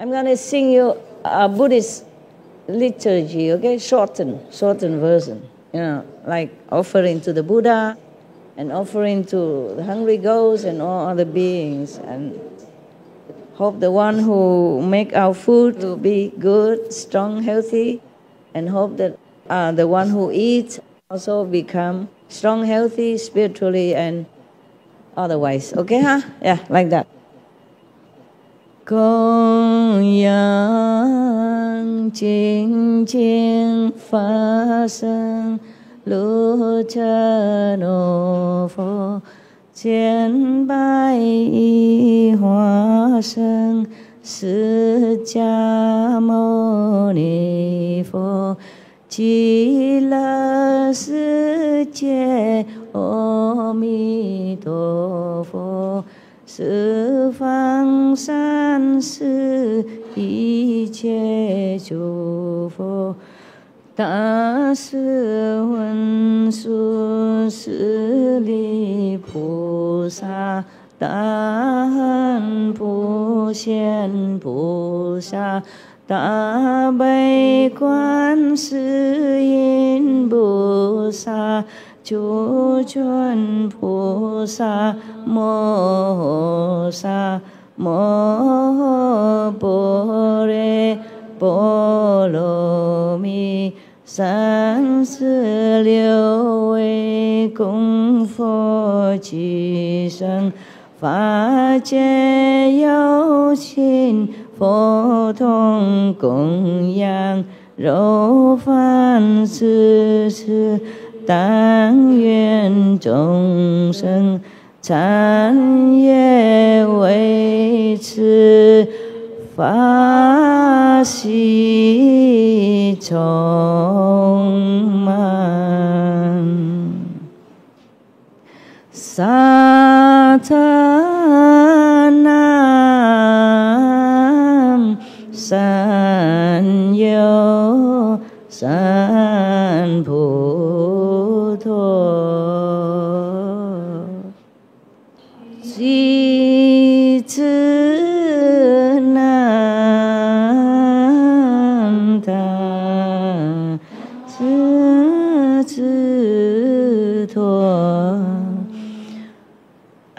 I'm going to sing you a Buddhist liturgy, okay? Shortened, shortened version. You know, like offering to the Buddha and offering to the hungry ghosts and all other beings. And hope the one who make our food to be good, strong, healthy, and hope that uh, the one who eats also become strong, healthy, spiritually, and otherwise. Okay, huh? Yeah, like that. 供养精进发生，如彻诺佛，千百亿化身，释迦牟尼佛，极乐世界，阿弥陀佛。十方三世一切诸佛，大势文殊师利菩萨，大恨普贤菩萨，大悲观世音菩萨。诸尊菩萨摩萨摩般若波罗蜜，三十六位供佛及生，法界有情佛同供养，若凡世事。但愿众生常业为持法喜充满，萨埵南三有三 ชื่อนานตาชื่อชื่อทั่ว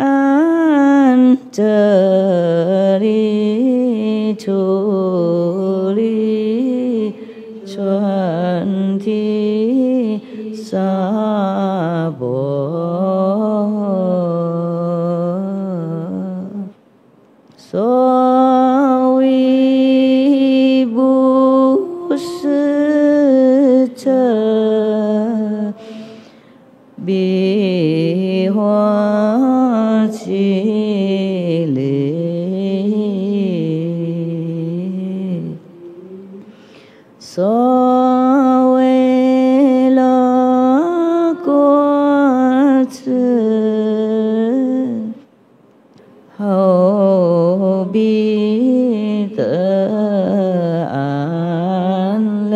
อันเจอริชูริชวนที่สาบ 必化其力。所谓乐果子，后。必得安乐，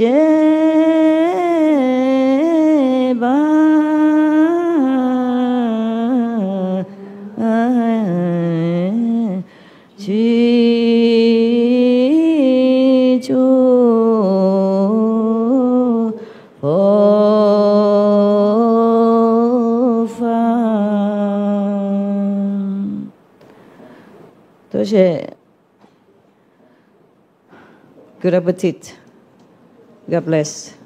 제발 지조 Good appetit. God bless.